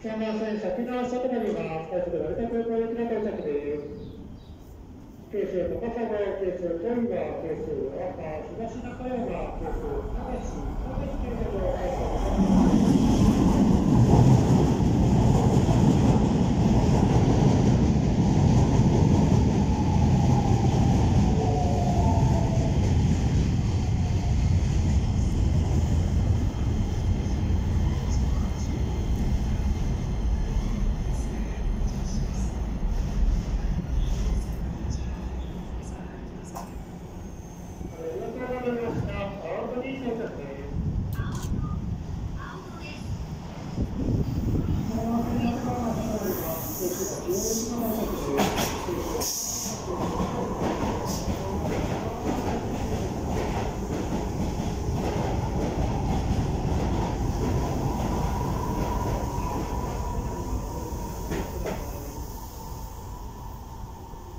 すみません、先の外までは、快速成田空港行きの到着です。九州高砂、九州トンガ、京成若、東中山、九州